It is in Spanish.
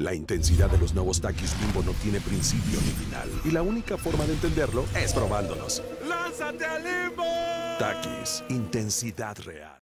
La intensidad de los nuevos Takis Bimbo no tiene principio ni final. Y la única forma de entenderlo es probándolos. ¡Lánzate al limbo! Takis, intensidad real.